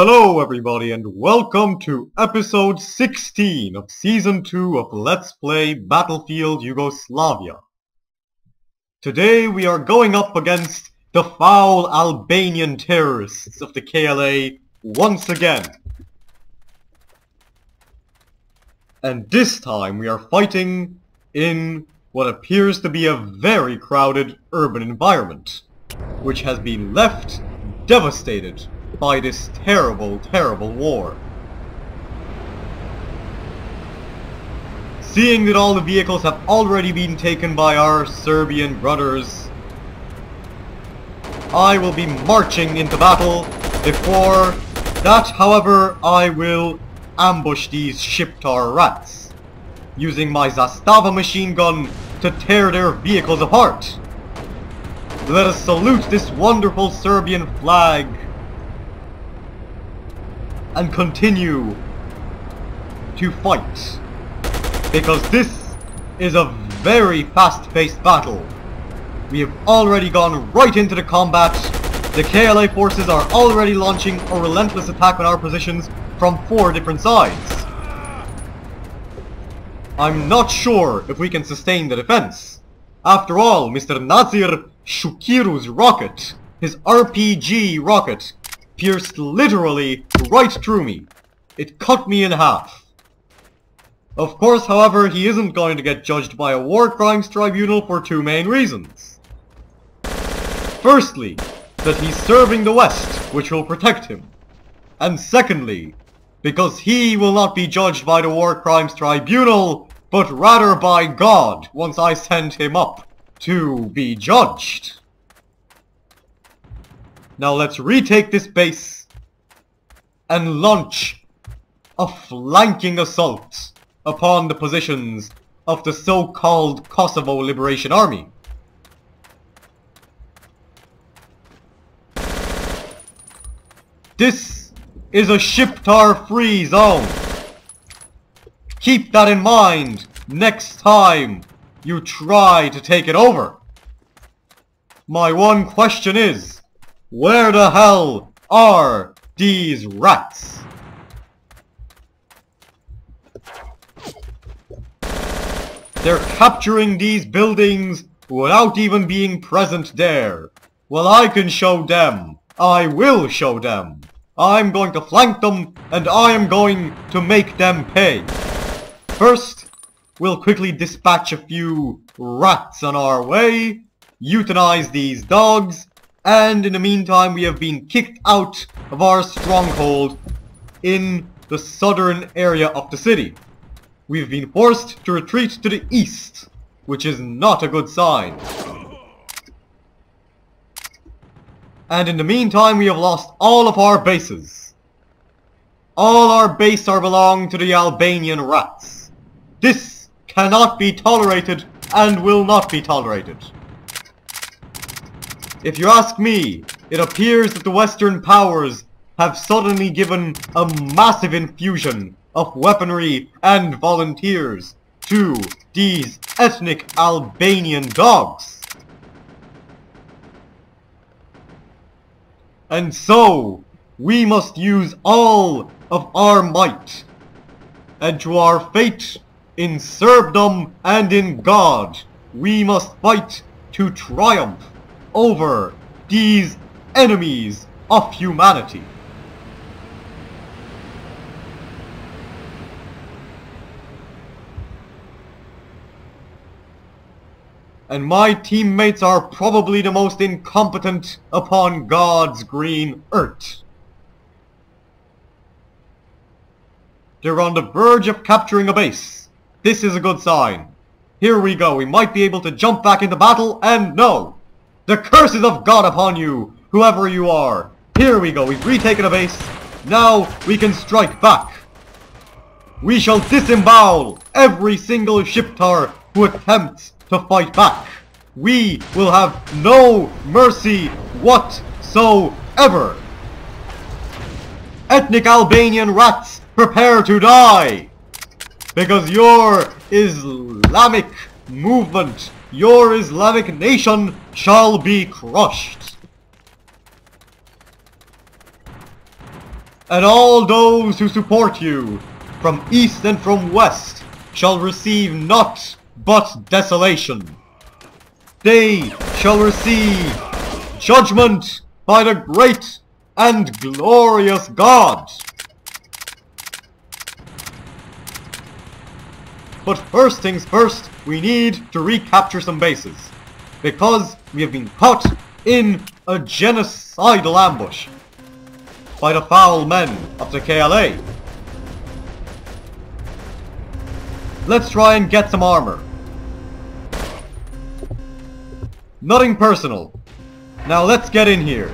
Hello everybody and welcome to episode 16 of season 2 of Let's Play Battlefield Yugoslavia. Today we are going up against the foul Albanian terrorists of the KLA once again. And this time we are fighting in what appears to be a very crowded urban environment, which has been left devastated by this terrible, terrible war. Seeing that all the vehicles have already been taken by our Serbian brothers, I will be marching into battle. Before that, however, I will ambush these Shiptar rats, using my Zastava machine gun to tear their vehicles apart. Let us salute this wonderful Serbian flag and continue to fight. Because this is a very fast-paced battle. We have already gone right into the combat. The KLA forces are already launching a relentless attack on our positions from four different sides. I'm not sure if we can sustain the defense. After all, Mr. Nazir Shukiru's rocket, his RPG rocket, pierced literally right through me. It cut me in half. Of course, however, he isn't going to get judged by a war crimes tribunal for two main reasons. Firstly, that he's serving the West, which will protect him. And secondly, because he will not be judged by the war crimes tribunal, but rather by God once I send him up to be judged. Now let's retake this base and launch a flanking assault upon the positions of the so-called Kosovo Liberation Army. This is a Shiptar-free zone. Keep that in mind next time you try to take it over. My one question is, where the hell are these rats? They're capturing these buildings without even being present there. Well, I can show them. I will show them. I'm going to flank them, and I am going to make them pay. First, we'll quickly dispatch a few rats on our way, euthanize these dogs, and in the meantime we have been kicked out of our stronghold in the southern area of the city. We've been forced to retreat to the east, which is not a good sign. And in the meantime we have lost all of our bases. All our bases are belong to the Albanian rats. This cannot be tolerated and will not be tolerated. If you ask me, it appears that the Western powers have suddenly given a massive infusion of weaponry and volunteers to these ethnic Albanian dogs. And so, we must use all of our might. And to our fate, in Serbdom and in God, we must fight to triumph over these enemies of humanity. And my teammates are probably the most incompetent upon God's green earth. They're on the verge of capturing a base. This is a good sign. Here we go. We might be able to jump back into battle, and no! The curses of God upon you, whoever you are. Here we go, we've retaken a base. Now we can strike back. We shall disembowel every single Shiptar who attempts to fight back. We will have no mercy whatsoever. Ethnic Albanian rats, prepare to die! Because your Islamic movement your Islamic nation shall be crushed. and all those who support you, from east and from west, shall receive naught but desolation. They shall receive judgment by the great and glorious God. But first things first, we need to recapture some bases. Because we have been caught in a genocidal ambush by the foul men of the KLA. Let's try and get some armor. Nothing personal. Now let's get in here.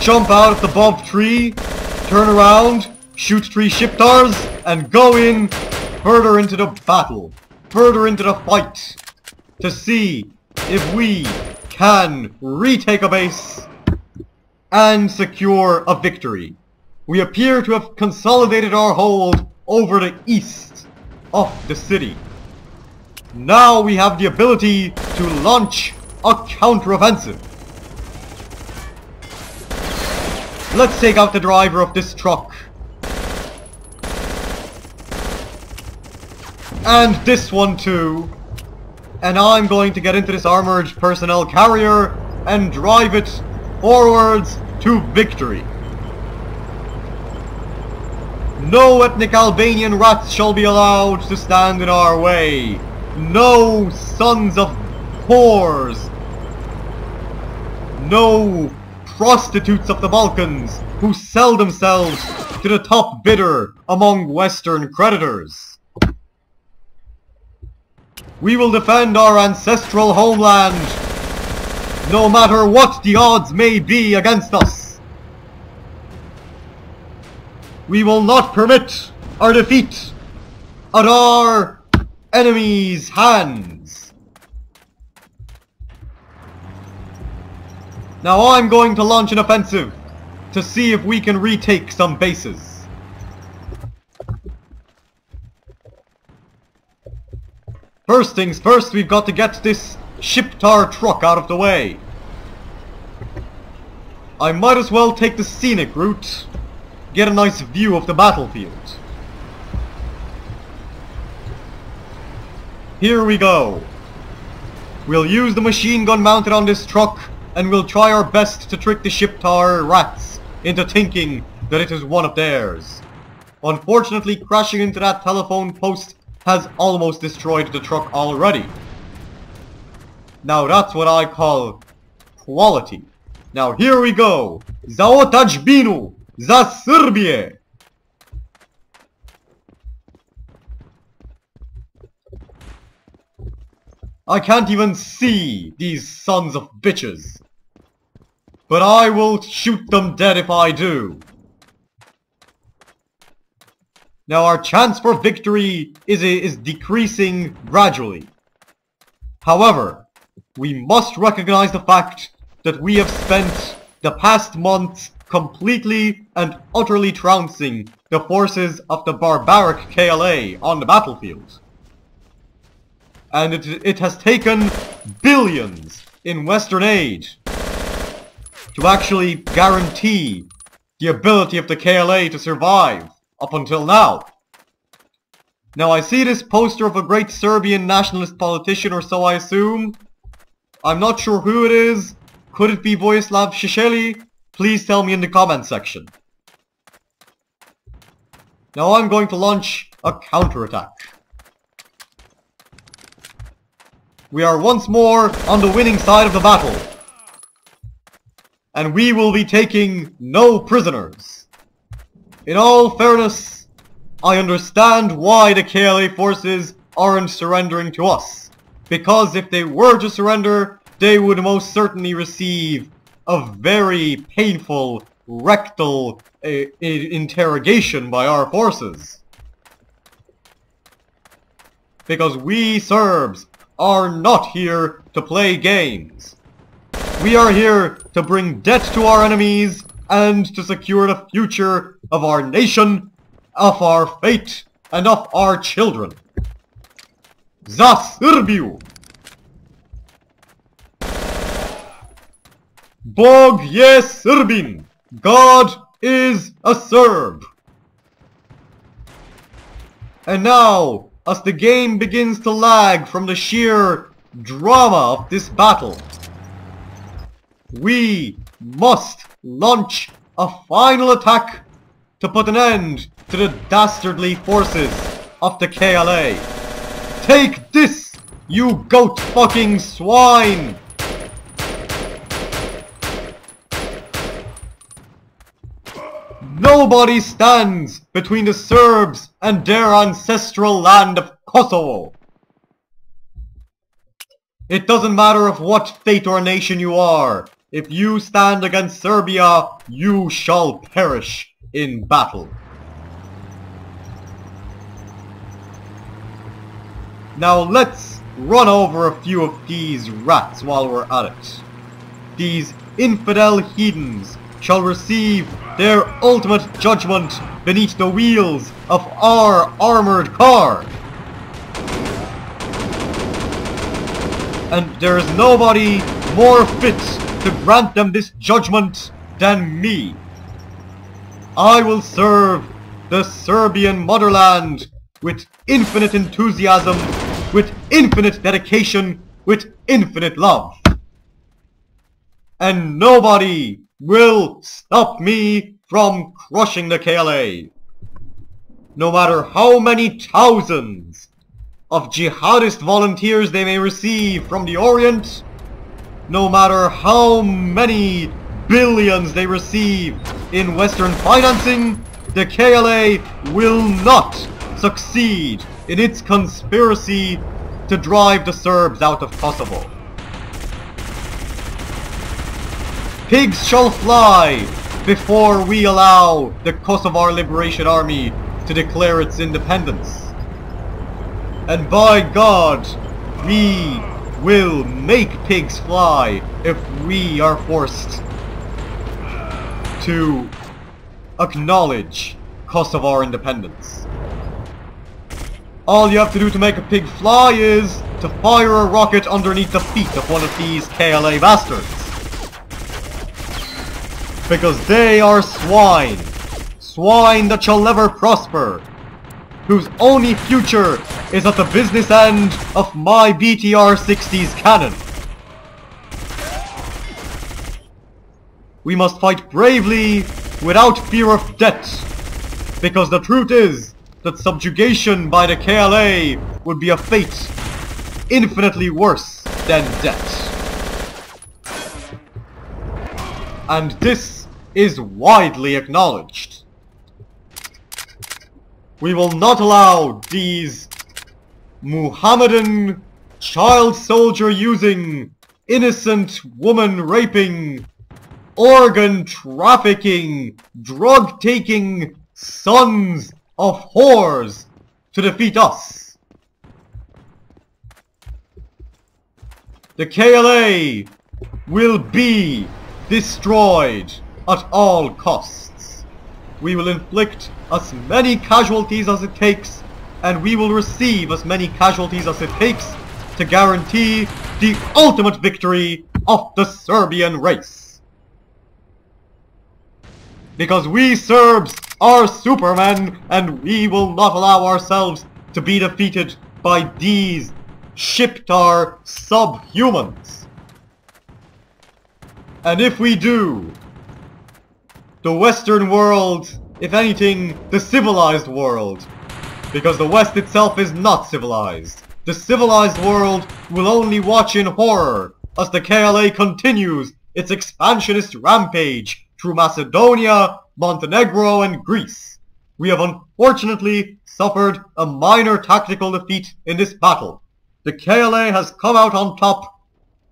Jump out of the bump tree, turn around, shoot three Shiptars, and go in further into the battle, further into the fight, to see if we can retake a base and secure a victory. We appear to have consolidated our hold over the east of the city. Now we have the ability to launch a counteroffensive. Let's take out the driver of this truck. And this one too. And I'm going to get into this armored personnel carrier and drive it forwards to victory. No ethnic Albanian rats shall be allowed to stand in our way. No sons of whores. No prostitutes of the Balkans who sell themselves to the top bidder among Western creditors. We will defend our ancestral homeland, no matter what the odds may be against us. We will not permit our defeat at our enemy's hands. Now I'm going to launch an offensive to see if we can retake some bases. First things first, we've got to get this Shiptar truck out of the way. I might as well take the scenic route, get a nice view of the battlefield. Here we go. We'll use the machine gun mounted on this truck, and we'll try our best to trick the Shiptar rats into thinking that it is one of theirs. Unfortunately, crashing into that telephone post has almost destroyed the truck already. Now that's what I call quality. Now here we go. Zaotajbinu za Serbie. I can't even see these sons of bitches. But I will shoot them dead if I do. Now our chance for victory is, is decreasing gradually. However, we must recognize the fact that we have spent the past months completely and utterly trouncing the forces of the barbaric KLA on the battlefield. And it, it has taken billions in Western aid to actually guarantee the ability of the KLA to survive up until now. Now I see this poster of a great Serbian nationalist politician or so I assume. I'm not sure who it is. Could it be Vojislav Šešelj? Please tell me in the comment section. Now I'm going to launch a counterattack. We are once more on the winning side of the battle. And we will be taking no prisoners. In all fairness, I understand why the KLA forces aren't surrendering to us. Because if they were to surrender, they would most certainly receive a very painful rectal uh, interrogation by our forces. Because we Serbs are not here to play games. We are here to bring debt to our enemies and to secure the future of our nation, of our fate, and of our children. Srbiju! Bog je Srbin! God is a Serb! And now, as the game begins to lag from the sheer drama of this battle, we must launch a final attack to put an end to the dastardly forces of the KLA. Take this, you goat fucking swine! Nobody stands between the Serbs and their ancestral land of Kosovo. It doesn't matter of what fate or nation you are. If you stand against Serbia, you shall perish in battle. Now let's run over a few of these rats while we're at it. These infidel heathens shall receive their ultimate judgment beneath the wheels of our armored car. And there is nobody more fit to grant them this judgment than me. I will serve the Serbian motherland with infinite enthusiasm, with infinite dedication, with infinite love. And nobody will stop me from crushing the KLA. No matter how many thousands of jihadist volunteers they may receive from the Orient, no matter how many billions they receive in Western financing, the KLA will not succeed in its conspiracy to drive the Serbs out of Kosovo. Pigs shall fly before we allow the Kosovar Liberation Army to declare its independence. And by God, we will make pigs fly if we are forced to acknowledge Kosovar independence. All you have to do to make a pig fly is to fire a rocket underneath the feet of one of these KLA bastards because they are swine. Swine that shall never prosper. Whose only future is at the business end of my BTR-60's cannon. We must fight bravely without fear of death. Because the truth is that subjugation by the KLA would be a fate infinitely worse than death. And this is widely acknowledged. We will not allow these Muhammadan child soldier using, innocent woman raping, organ trafficking, drug taking sons of whores to defeat us. The KLA will be destroyed at all costs. We will inflict as many casualties as it takes, and we will receive as many casualties as it takes to guarantee the ultimate victory of the Serbian race. Because we Serbs are supermen, and we will not allow ourselves to be defeated by these Shiptar subhumans. And if we do, the Western world, if anything, the civilized world. Because the West itself is not civilized. The civilized world will only watch in horror as the KLA continues its expansionist rampage through Macedonia, Montenegro, and Greece. We have unfortunately suffered a minor tactical defeat in this battle. The KLA has come out on top,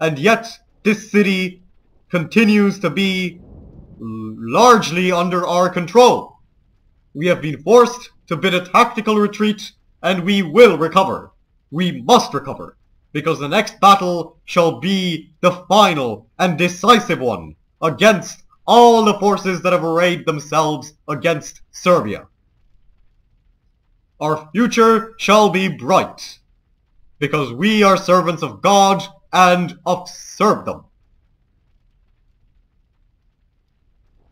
and yet this city continues to be largely under our control. We have been forced to bid a tactical retreat, and we will recover. We must recover, because the next battle shall be the final and decisive one against all the forces that have arrayed themselves against Serbia. Our future shall be bright, because we are servants of God and of Serbdom.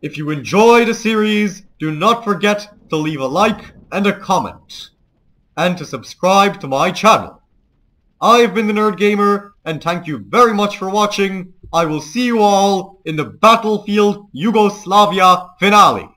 If you enjoy the series, do not forget to leave a like and a comment. And to subscribe to my channel. I've been the Nerd Gamer, and thank you very much for watching. I will see you all in the Battlefield Yugoslavia finale.